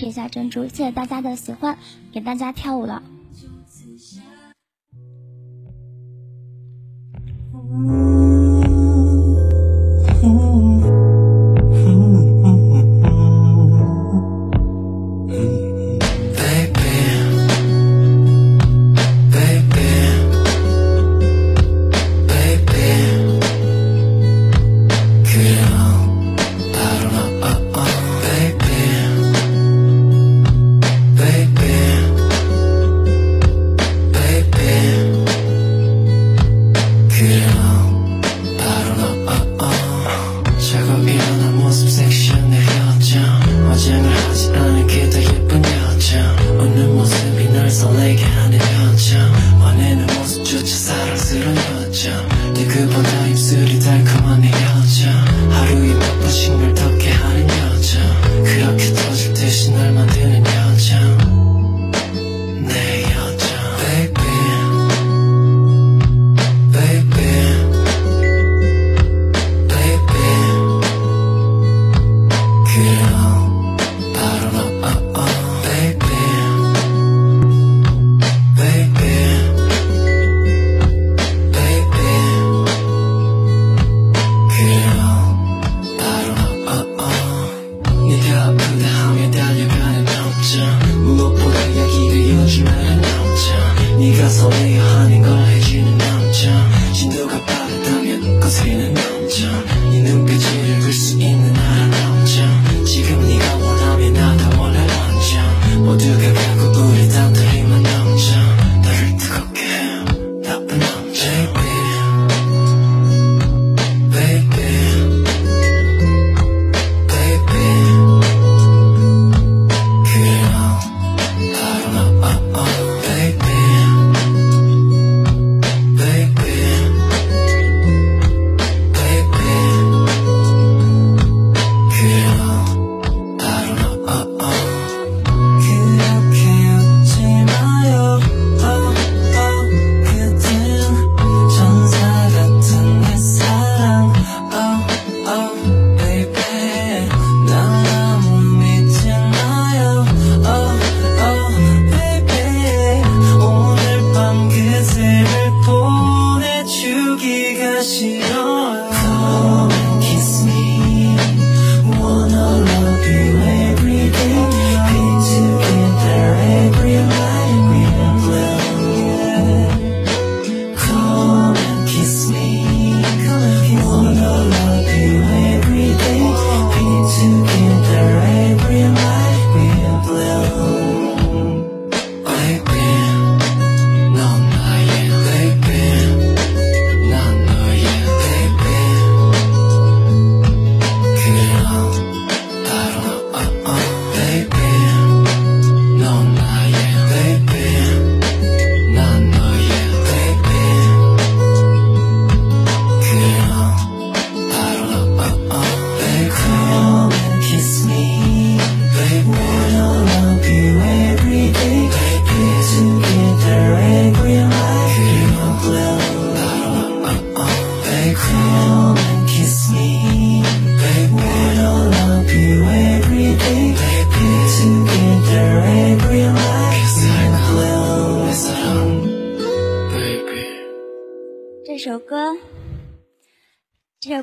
吃一下珍珠，谢谢大家的喜欢，给大家跳舞了。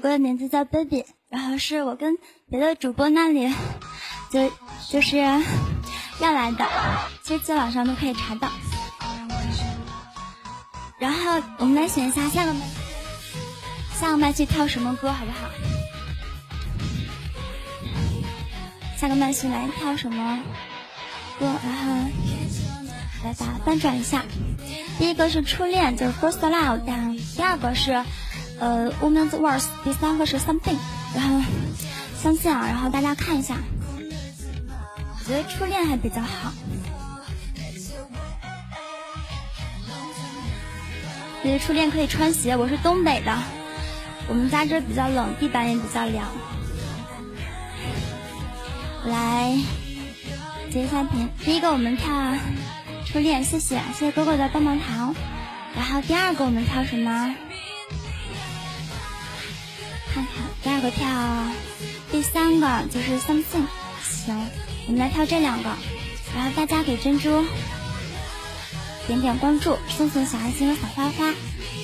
我的名字叫 baby，然后是我跟别的主播那里就就是要来的，其实在网上都可以查到。然后我们来选一下下个麦，下个麦去跳什么歌好不好？下个麦去来跳什么歌？然后来把翻转一下。第一个是初恋，就是 First Love，第二个是。呃，Women's Words，第三个是 Something，然后相信啊，然后大家看一下，我觉得初恋还比较好，觉得初恋可以穿鞋。我是东北的，我们家这比较冷，地板也比较凉。来截一下屏，第一个我们跳初恋，谢谢谢谢哥哥的棒棒糖，然后第二个我们跳什么？二个跳，第三个就是 something，行。我们来跳这两个，然后大家给珍珠点点关注，送送小爱心和小花花，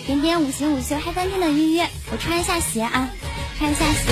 点点五行五秀嗨翻天的预约。我穿一下鞋啊，穿一下鞋。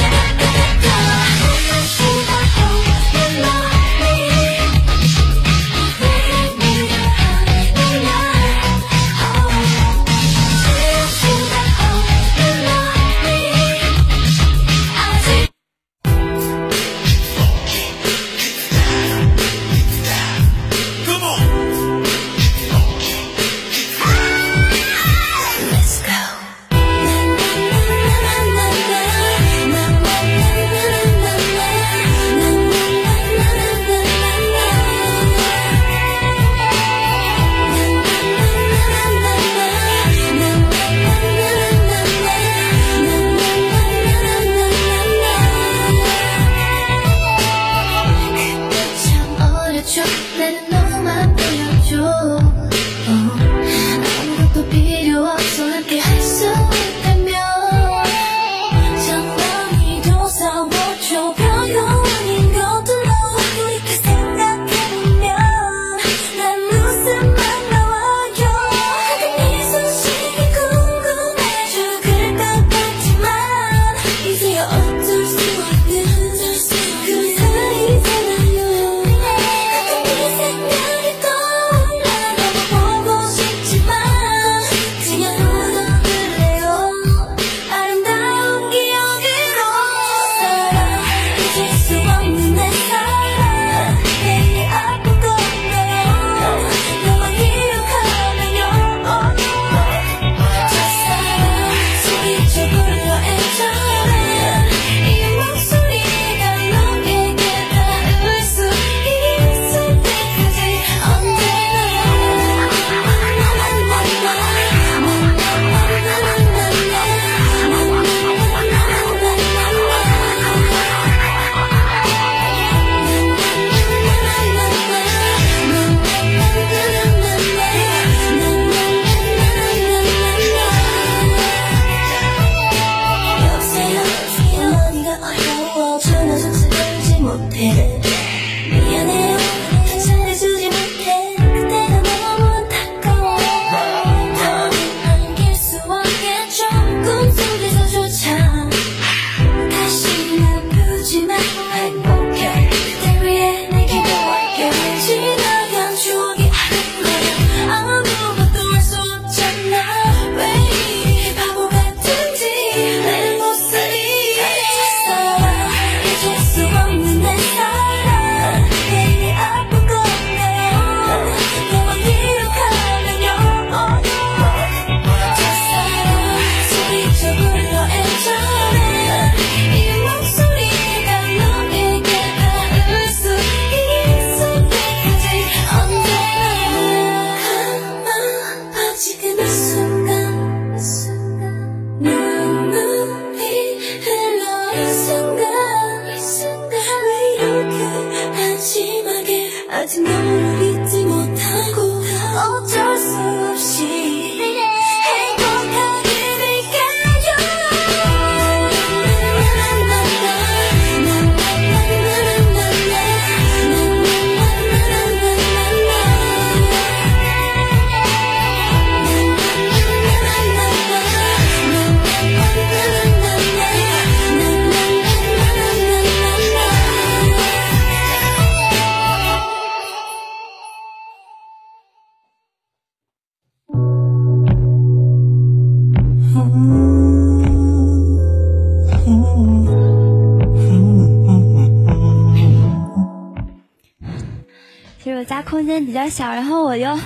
空间比较小，然后我又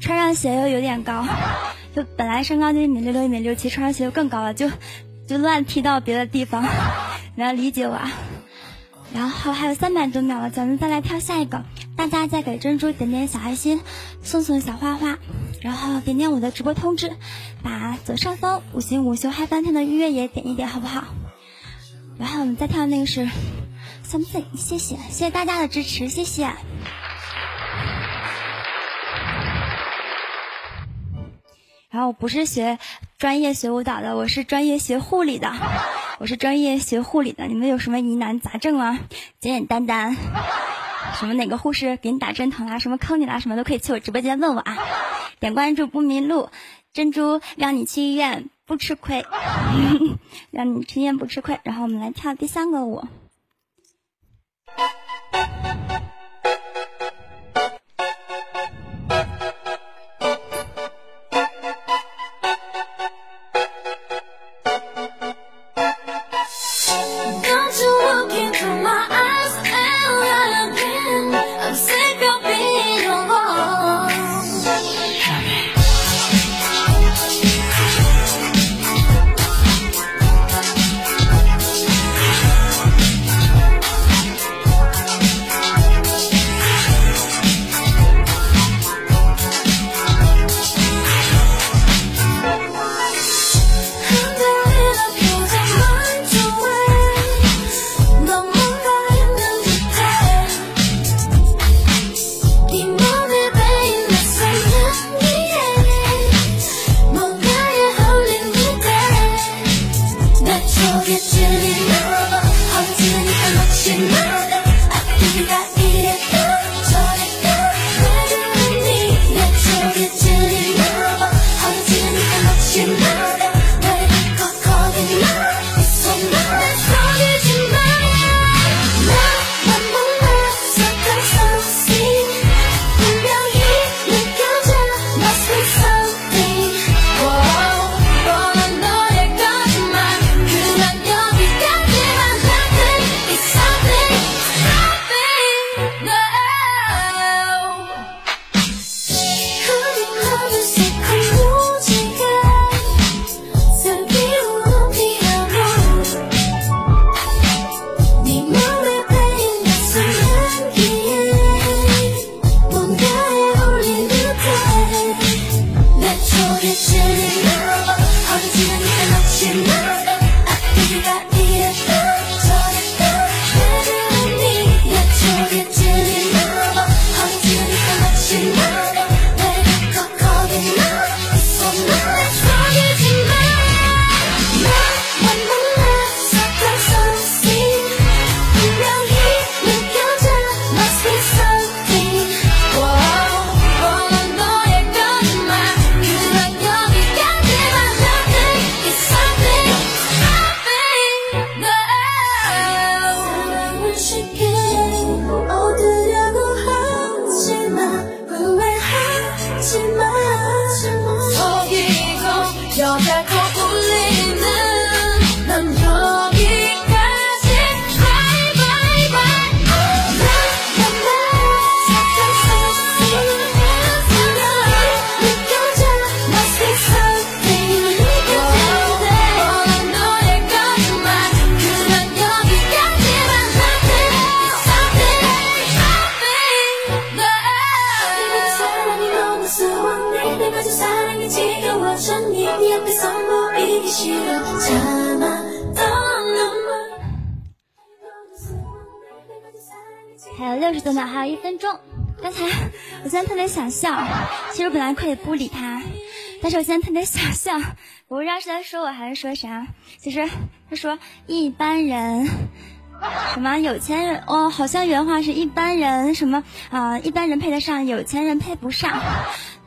穿上鞋又有点高，就本来身高就一米六六一米六七，穿上鞋就更高了，就就乱踢到别的地方，你要理解我。啊。然后还有三百多秒了，咱们再来跳下一个，大家再给珍珠点点小爱心，送送小花花，然后点点我的直播通知，把左上方五星五秀嗨翻天的预约也点一点，好不好？然后我们再跳那个是 something，谢谢谢谢大家的支持，谢谢。然后我不是学专业学舞蹈的，我是专业学护理的，我是专业学护理的。你们有什么疑难杂症吗？简简单单，什么哪个护士给你打针疼啦，什么坑你啦，什么都可以去我直播间问我啊。点关注不迷路，珍珠让你去医院不吃亏，让你去医院不吃亏。然后我们来跳第三个舞。分钟。刚才我现在特别想笑，其实本来可以不理他，但是我现在特别想笑。我不知道是在说我还是说啥。其实他说一般人，什么有钱人哦，好像原话是一般人什么啊，一般人配得上，有钱人配不上。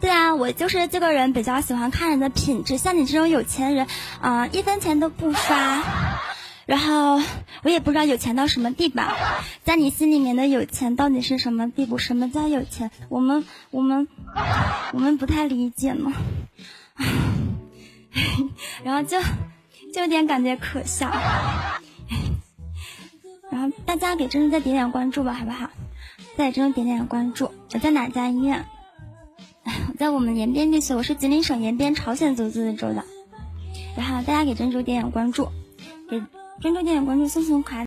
对啊，我就是这个人，比较喜欢看人的品质。像你这种有钱人，啊，一分钱都不刷。然后我也不知道有钱到什么地步，在你心里面的有钱到底是什么地步？什么叫有钱？我们我们我们不太理解呢。然后就就有点感觉可笑。然后大家给珍珠再点点关注吧，好不好？再给珍珠点点关注。我在哪家医院？在我们延边地区，我是吉林省延边朝鲜族自治州的。然后大家给珍珠点点关注，给。关注点点关注，送送卡。